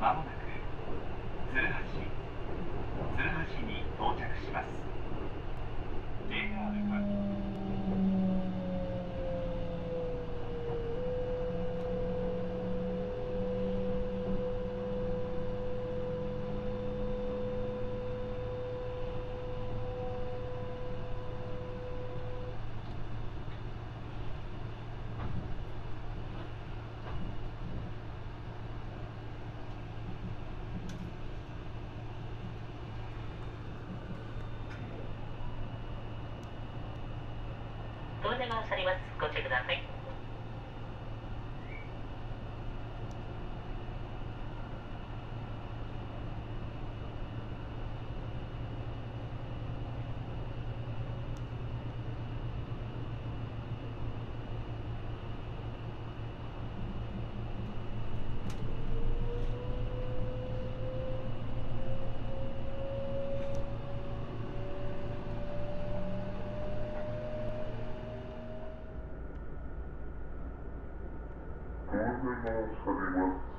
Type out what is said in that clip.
Vamos. ドアがされます。ご注意ください。governo não sabemos